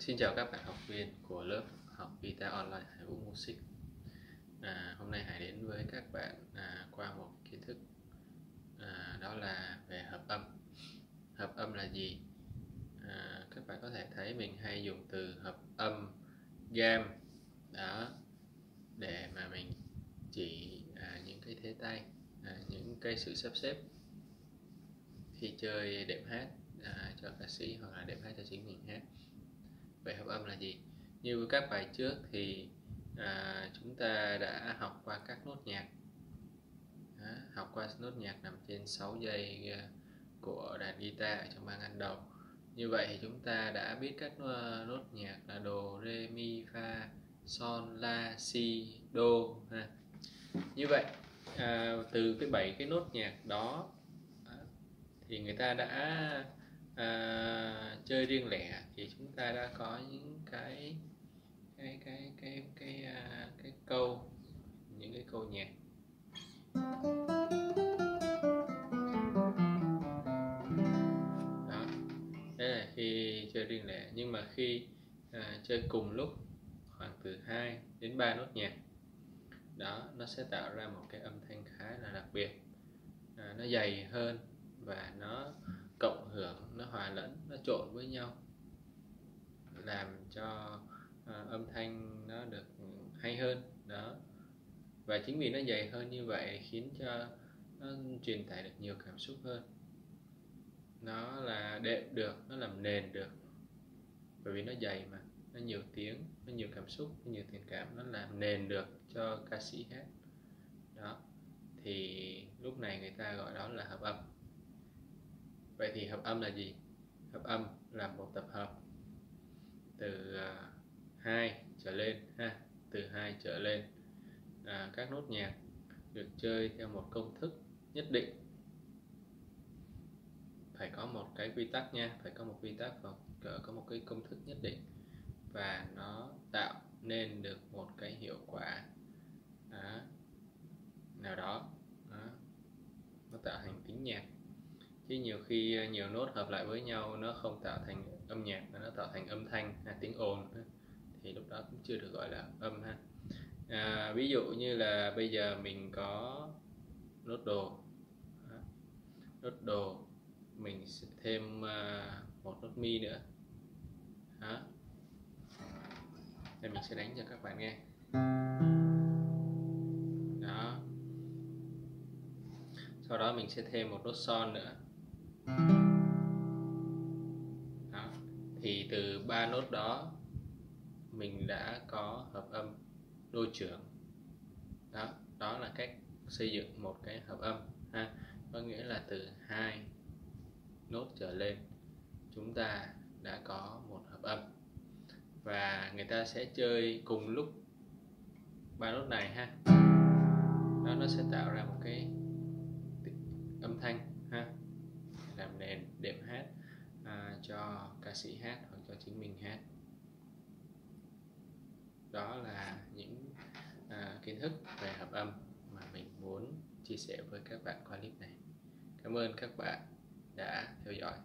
Xin chào các bạn học viên của lớp học guitar online Hải Vũ Music. À, Hôm nay Hải đến với các bạn à, qua một kiến thức à, đó là về hợp âm. Hợp âm là gì? À, các bạn có thể thấy mình hay dùng từ hợp âm, gam đó để mà mình chỉ à, những cái thế tay, à, những cái sự sắp xếp khi chơi đệm hát à, cho ca sĩ hoặc là đệm hát cho chính mình hát vậy hợp âm là gì? Như các bài trước thì à, chúng ta đã học qua các nốt nhạc. À, học qua nốt nhạc nằm trên 6 giây à, của đàn guitar ở trong ban ăn đầu như vậy thì chúng ta đã biết các à, nốt nhạc là đồ re mi fa son la si do ha. như vậy à, từ cái bảy cái nốt nhạc đó à, thì người ta đã à, chơi riêng lẻ thì chúng ta đã có những cái cái cái cái cái cái, cái câu những cái câu nhạc. Đó. Đấy là khi chơi riêng lẻ nhưng mà khi à, chơi cùng lúc khoảng từ 2 đến 3 nốt nhạc đó nó sẽ tạo ra một cái âm thanh khá là đặc biệt. À, nó dày hơn và nó cộng hưởng nó hòa lẫn nó trộn với nhau. Làm cho uh, âm thanh nó được hay hơn đó. Và chính vì nó dày hơn như vậy khiến cho nó truyền tải được nhiều cảm xúc hơn. Nó là đệm được nó làm nền được. Bởi vì nó dày mà nó nhiều tiếng nó nhiều cảm xúc nó nhiều tình cảm nó làm nền được cho ca sĩ hát. Đó thì lúc này người ta gọi đó là hợp âm vậy thì hợp âm là gì? Hợp âm là một tập hợp từ à, hai trở lên ha từ hai trở lên. À, các nốt nhạc được chơi theo một công thức nhất định. Phải có một cái quy tắc nha phải có một quy tắc và có một cái công thức nhất định. Và nó tạo nên được một cái hiệu quả đó, nào đó, đó nó tạo thành tính nhạc chứ nhiều khi ờ, nhiều nốt hợp lại với nhau nó không tạo thành âm nhạc mà nó tạo thành âm thanh hay tiếng ồn thì lúc đó cũng chưa được gọi là âm ha. À, ví dụ như là bây giờ mình có nốt đồ nốt đồ mình sẽ thêm à, một nốt mi nữa đó đây mình sẽ đánh cho các bạn nghe. Đó. Sau đó mình sẽ thêm một nốt son nữa. Từ ba nốt đó, mình đã có hợp âm đôi trưởng. Đó đó là cách xây dựng một cái hợp âm, ha. Có nghĩa là từ hai nốt trở lên, chúng ta đã có một hợp âm. Và người ta sẽ chơi cùng lúc ba nốt này, ha. Đó, nó sẽ tạo ra một cái âm thanh ha làm nền đệm hát à, cho ca sĩ hát hoặc cho chính mình hát. Đó là những à, kiến thức về hợp âm mà mình muốn chia sẻ với các bạn qua clip này. Cảm ơn các bạn đã theo dõi.